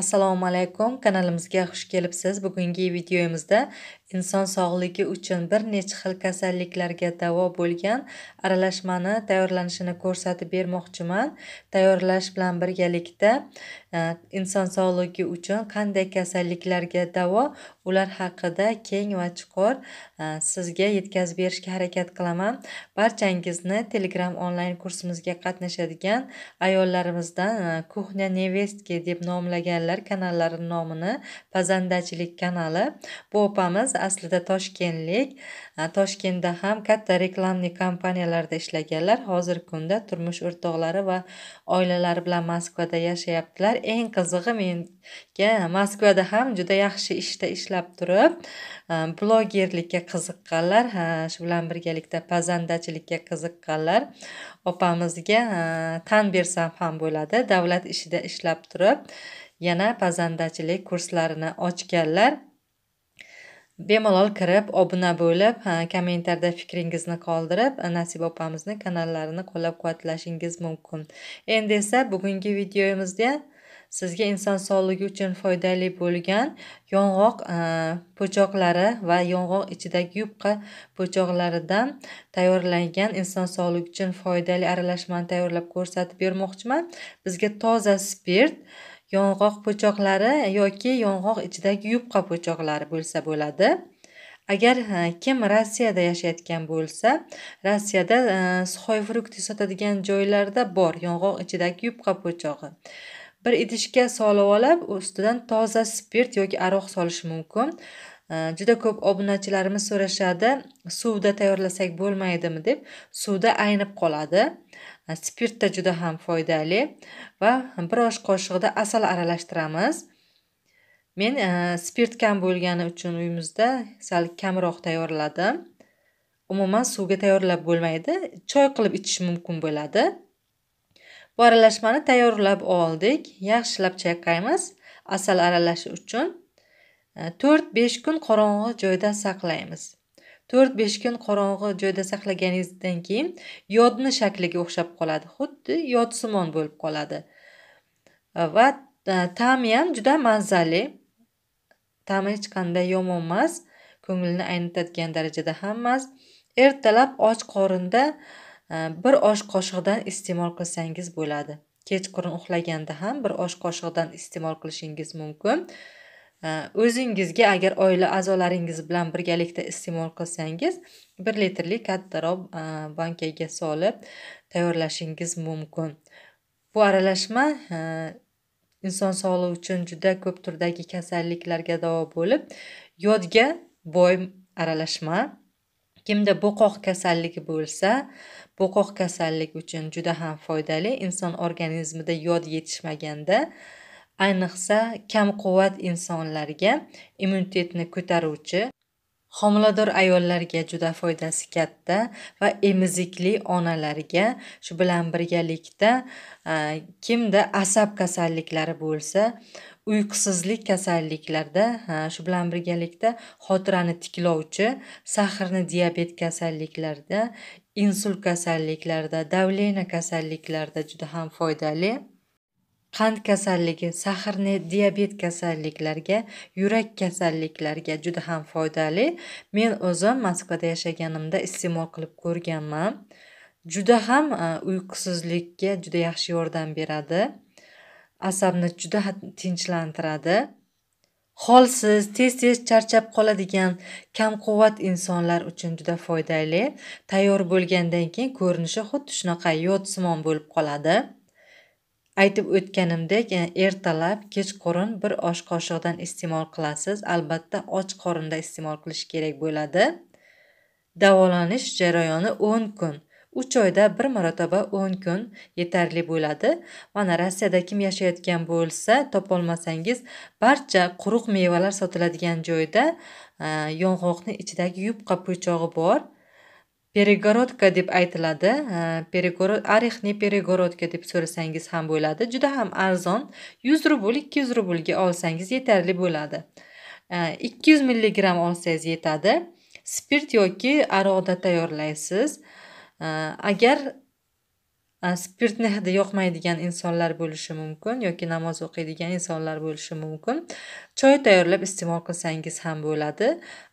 Assalomu alaykum kanalimizga xush kelibsiz. Bugungi videomizda inson sog'ligi uchun bir necha xil kasalliklarga davo bo'lgan aralashmani tayyorlanishini ko'rsatib bermoqchiman. Tayyorlash bilan birgalikda e, inson sog'ligi uchun qanday kasalliklarga davo, ular haqida keng va chuqur e, sizga yetkazib berishga harakat qilaman. Barchangizni Telegram onlayn kursimizga qatnashadigan ayollarimizdan e, Kuxnya Nevestki deb nomlagan qilganlar kanallari nomini pazandachilik kanali. Bu opamiz aslida toshkentlik. Toshkentda ham katta reklamli kompaniyalarda ishlaganlar hozirgi kunda turmush o'rtoqlari va oilalari bilan moskvada yashayaptilar. Eng qizig'i menga moskvada ham juda yaxshi ishda ishlab turib blogerlikka qiziqqanlar ha shu bilan birgalikda pazandachilikka qiziqqanlar opamizga tan bersam ham bo'ladi davlat ishida ishlab turib. Yana pazandachilik kurslarini ochganlar bemalol kirib obuna bo'lib kommentariyda fikringizni qoldirib nasiba opamizni kanallarini qo'llab quvvatlashingiz mumkin. Endi esa bugungi videomizda sizga inson sog'ligi uchun foydali bo'lgan yong'oq po'choqlari va yong'oq ichidagi yupqa po'choqlaridan tayyorlangan inson sog'ligi uchun foydali aralashmani tayyorlab ko'rsatib bermoqchiman. Bizga toza spirt yong'oq po'choqlari yoki yong'oq ichidagi yupqa po'choqlari bo'lsa bo'ladi. Agar kim rossiyada yashayotgan bo'lsa rossiyada e, suxoy frukti sotadigan joylarda bor yong'oq ichidagi yupqa po'chog'i. Bir idishga solib olib ustidan toza spirt yoki aroq solish mumkin. Э, juda ko'p obunachilarimiz so'rashadi suvda tayyorlasak bo'lmaydimi deb. Suvda aynib qoladi. Э, Spirtda juda ham foydali va bir osh qoshiqda asal aralashtiramiz. Men э, spirt kam bo'lgani uchun uyimizda sal kamroq tayyorladim. Umuman suvga tayyorlab bo'lmaydi choy qilib ichish mumkin bo'ladi. Bu aralashmani tayyorlab oldik yaxshilab chayqaymiz asal aralashi uchun. Э, to'rt besh kun qorong'i joyda saqlaymiz. To'rt besh kun qorong'i joyda saqlaganingizdan keyin yodni shakliga o'xshab qoladi. Xuddi yodsimon bo'lib qoladi. Э, va э, ta'mi ham juda mazali. Ta'mi hech qanday yomon emas. Ko'ngilni aynitadigan darajada ham emas. Ertalab och qorinda e, bir osh qoshiqdan iste'mol qilsangiz bo'ladi. Kechqurun uxlaganda ham bir osh qoshiqdan iste'mol qilishingiz mumkin. O'zingizga agar oila a'zolaringiz bilan birgalikda iste'mol qilsangiz bir litrli kattaroq e, bankaga solib tayyorlashingiz mumkin. Bu aralashma e, inson sog'lig'i uchun juda ko'p turdagi kasalliklarga davo bo'lib yodga boy aralashma kimda bo'qoq kasalligi bo'lsa bo'qoq kasalligi uchun juda ham foydali. Inson organizmida yod yetishmaganda ayniqsa kamquvvat insonlarga immunitetni ko'taruvchi homilador ayollarga juda foydasi katta va emizikli onalarga shu bilan birgalikda e, kimda asab kasalliklari bo'lsa uyqusizlik kasalliklarda e, shu bilan birgalikda xotirani tiklovchi sahrni diabet kasalliklarida insult kasalliklarida davleniya kasalliklarida juda ham foydali. Qand kasalligi sahrni diabet kasalliklarga yurak kasalliklariga juda ham foydali. Men o'zim moskvada yashaganimda iste'mol qilib ko'rganman. Juda ham e, uyqusizlikka juda yaxshi yordam beradi. Asabni juda tinchlantiradi. Holsiz tez tez charchab qoladigan kam quvvat insonlar uchun juda foydali. Tayyor bo'lgandan keyin ko'rinishi xuddi shunaqa yodsimon bo'lib qoladi. Aytib o'tganimdek ertalab kechqurun bir osh qoshiqdan iste'mol qilasiz. Albatta och qorinda iste'mol qilish kerak bo'ladi. Davolanish jarayoni o'n kun. Uch oyda bir marotaba o'n kun yetarli bo'ladi. Mana rossiyada kim yashayotgan bo'lsa topolmasangiz barcha quruq mevalar sotiladigan joyda yong'oqni ichidagi yupqa po'chog'i bor. Peregorodka deb aytiladi. Перегород Orexniy Peregorodka deb so'rasangiz ham bo'ladi. Juda ham arzon. 100 rubl, 200 rublga olsangiz yetarli bo'ladi. 200 mg olsangiz yetadi. Spirt yoki aroqda tayyorlaysiz. Agar spirtni hidi yoqmaydigan insonlar bo'lishi mumkin yoki namoz o'qiydigan insonlar bo'lishi mumkin. Choy tayyorlab iste'mol qilsangiz ham bo'ladi.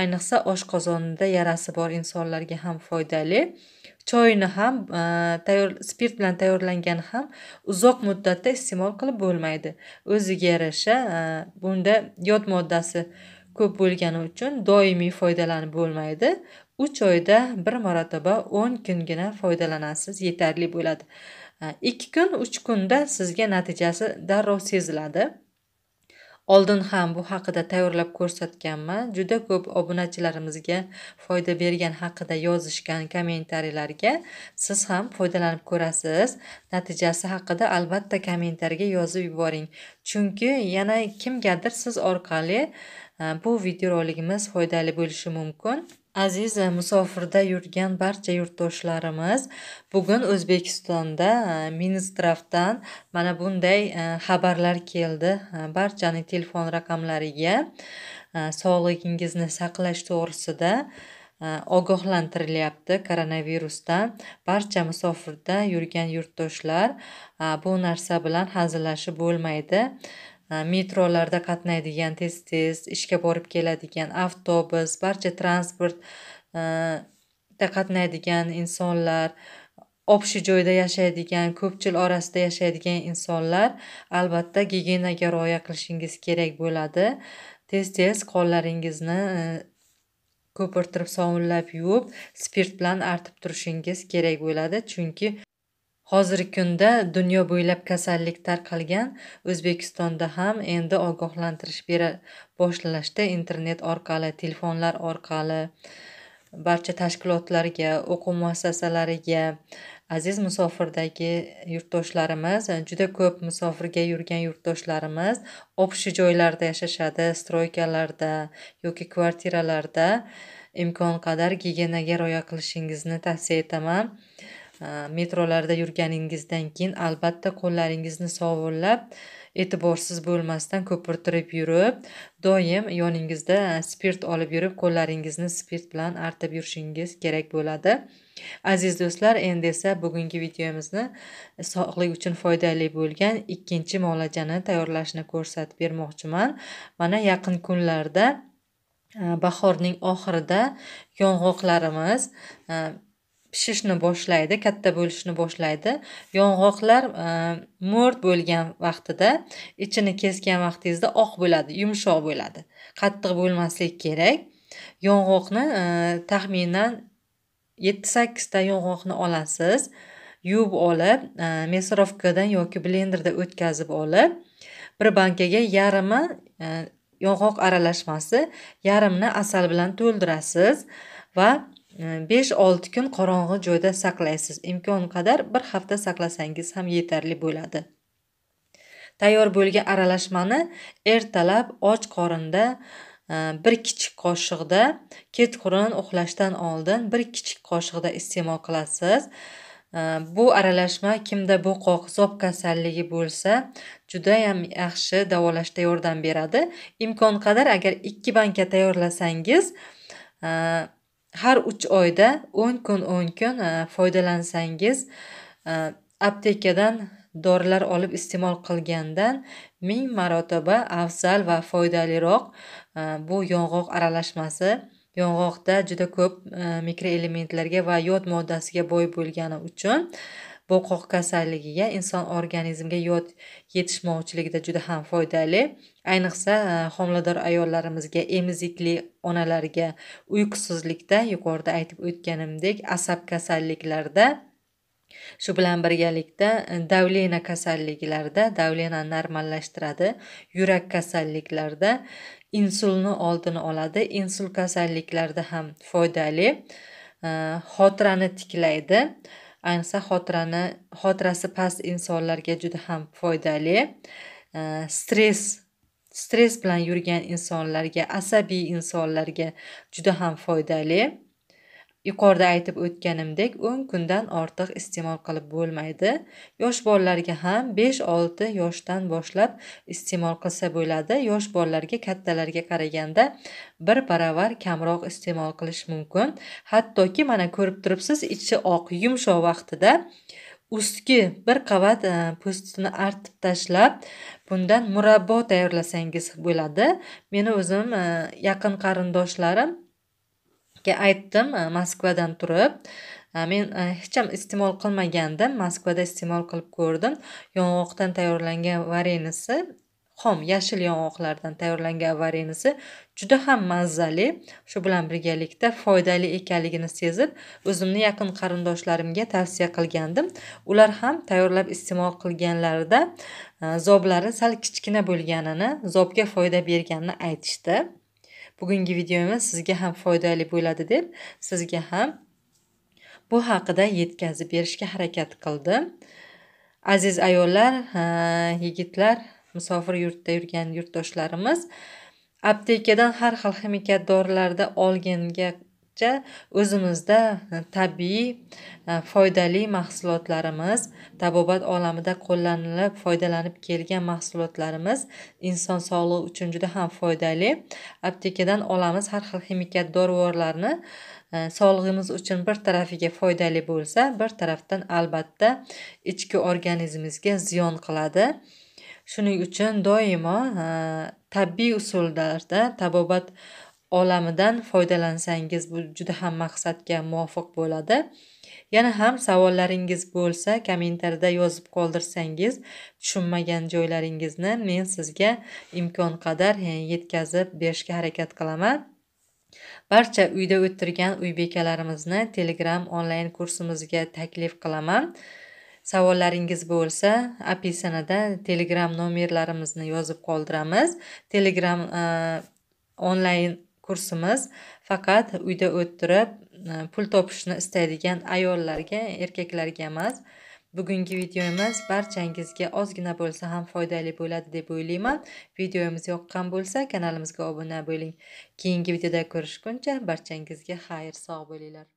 Ayniqsa oshqozonida yarasi bor insonlarga ham foydali. Choyni ham tayyor spirt bilan tayyorlangan ham uzoq muddatda iste'mol qilib bo'lmaydi. O'ziga yarasha bunda yod moddasi ko'p bo'lgani uchun doimiy foydalanib bo'lmaydi. Uch oyda bir marotaba o'n kungina foydalanasiz yetarli bo'ladi. Ikki kun uch kunda sizga natijasi darrov seziladi. Oldin ham bu haqida tayyorlab ko'rsatganman. Juda ko'p obunachilarimizga foyda bergan haqida yozishgan kommentariyalarga siz ham foydalanib ko'rasiz. Natijasi haqida albatta kommentariyga yozib yuboring. Chunki yana kimgadir siz orqali e, bu videorolikimiz foydali bo'lishi mumkin. Aziz musofirda yurgan barcha yurtdoshlarimiz bugun o'zbekistonda e, minstrafdan mana bunday e, xabarlar keldi. E, Barchaning telefon raqamlariga sog'ligingizni saqlash to'g'risida ogohlantirilyapti koronavirusdan. Barcha musofirda yurgan yurtdoshlar bu narsa bilan hazillashib bo'lmaydi. Metrolarda qatnaydigan tez tez ishga borib keladigan avtobus barcha transportda qatnaydigan insonlar общий joyda yashaydigan ko'pchil orasida yashaydigan insonlar albatta gigiyenaga rioya qilishingiz kerak bo'ladi tez tez qo'llaringizni ko'pirtirib sovunlab yuvib spirt bilan artib turishingiz kerak bo'ladi chunki hozirgi kunda dunyo bo'ylab kasallik tarqalgan o'zbekistonda ham endi ogohlantirish bera boshlashdi internet orqali telefonlar orqali barcha tashkilotlarga o'quv muassasalariga aziz musofirdagi yurtdoshlarimiz juda ko'p musofirga yurgan yurtdoshlarimiz общий joylarda yashashadi stroykalarda yoki kvartiralarda imkon qadar gigiyenaga rioya qilishingizni tavsiya etaman. Э, metrolarda yurganingizdan keyin albatta qo'llaringizni sovunlab e'tiborsiz bo'lmasdan ko'pirtirib yurib doim yoningizda e, spirt olib yurib qo'llaringizni spirt bilan artib yurishingiz kerak bo'ladi. Aziz do'stlar endi esa bugungi videomizni e, sog'liq uchun foydali bo'lgan ikkinchi muolajani tayyorlashni ko'rsatib bermoqchiman. Mana yaqin kunlarda e, bahorning oxirida yong'oqlarimiz pishishni boshlaydi katta bo'lishni boshlaydi. Yong'oqlar e, mo'rt bo'lgan vaqtida ichini kesgan vaqtingizda oq bo'ladi yumshoq bo'ladi. Qattiq bo'lmasligi kerak. Yong'oqni e, taxminan yetti sakkizta yong'oqni olasiz. Yuvib olib e, mesorovkadan yoki blenderda o'tkazib olib bir bankaga yarimi e, yong'oq aralashmasi yarimini asal bilan to'ldirasiz va Э, besh olti kun qorong'i joyda saqlaysiz. Imkon qadar bir hafta saqlasangiz ham yetarli bo'ladi. Tayyor bo'lgan aralashmani ertalab och qorinda e, bir kichik qoshiqda kechqurun uxlashdan oldin bir kichik qoshiqda iste'mol qilasiz. E, bu aralashma kimda bo'qoq zob kasalligi bo'lsa judayam yaxshi davolashda yordam beradi. Imkon qadar agar ikki banka tayyorlasangiz e, har uch oyda o'n kun o'n kun e, foydalansangiz e, aptekadan dorilar olib iste'mol qilgandan ming marotaba afzal va foydaliroq e, bu yong'oq aralashmasi yong'oqda juda ko'p mikroelementlarga va yod moddasiga boy bo'lgani uchun bo'qoq kasalligiga inson organizmiga yod yetishmovchiligida juda ham foydali. Ayniqsa e, homilador ayollarimizga emizikli onalarga uyqusizlikda yuqorida aytib o'tganimdek asab kasalliklarda shu bilan birgalikda e, davlena kasalliklarida davlena normallashtiradi. Yurak kasalliklarida insulni oldini oladi. Insul kasalliklarida ham foydali. E, xotirani tiklaydi. Ayniqsa xotirani xotirasi past insonlarga juda ham foydali. Stress stress bilan yurgan insonlarga asabiy insonlarga juda ham foydali. Yuqorida aytib o'tganimdek o'n kundan ortiq iste'mol qilib bo'lmaydi. Yosh bolalarga ham besh olti yoshdan boshlab iste'mol qilsa bo'ladi. Yosh bolalarga kattalarga qaraganda bir baravar kamroq iste'mol qilish mumkin. Hattoki mana ko'rib turibsiz ichi oq yumshoq vaqtida ustki bir qavat e, po'stini artib tashlab bundan murabbo tayyorlasangiz bo'ladi. Meni o'zim e, yaqin qarindoshlarim ga aytdim e, moskvadan turib. E, men e, hech ham iste'mol qilmagandim. Moskvada iste'mol qilib ko'rdim. Yong'oqdan tayyorlangan varenisi xom yashil yong'oqlardan tayyorlangan varenisi juda ham mazali. Shu bilan birgalikda foydali ekanligini sezib o'zimni yaqin qarindoshlarimga tavsiya qilgandim. Ular ham tayyorlab iste'mol qilganlarida zoblari sal kichkina bo'lganini zobga foyda berganini aytishdi. Bugungi videomiz sizga ham foydali bo'ladi deb sizga ham bu haqida yetkazib berishga harakat qildim. Aziz ayollar yigitlar musofir yurtda yurgan yurtdoshlarimiz aptekadan har xil ximikat dorilarda olgungacha o'zimizda e, tabiiy e, foydali mahsulotlarimiz tabobat olamida qo'llanilib foydalanib kelgan mahsulotlarimiz inson sog'lig'i uchun juda ham foydali. Aptekadan olamiz har xil ximikat dorivorlarni e, sog'lig'imiz uchun bir tarafiga foydali bo'lsa bir tarafdan albatta ichki organizmimizga ziyon qiladi. Shuning uchun doimo tabiiy usullarda tabobat olamidan foydalansangiz bu juda ham maqsadga muvofiq bo'ladi. Yana ham savollaringiz bo'lsa kommentariyada yozib qoldirsangiz tushunmagan joylaringizni men sizga imkon qadar yetkazib berishga harakat qilaman. Barcha uyda o'tirgan uy bekalarimizni telegram onlayn kursimizga taklif qilaman. Savollaringiz bo'lsa opisanida telegram nomerlarimizni yozib qoldiramiz. Telegram e, onlayn kursimiz. Faqat uyda o'tirib e, pul topishni istaydigan ayollarga erkaklarga emas. Bugungi videomiz barchangizga ozgina bo'lsa ham foydali bo'ladi deb o'ylayman. Videomiz yoqqan bo'lsa kanalimizga obuna bo'ling. Keyingi videoda ko'rishguncha barchangizga xayr sog' bo'linglar.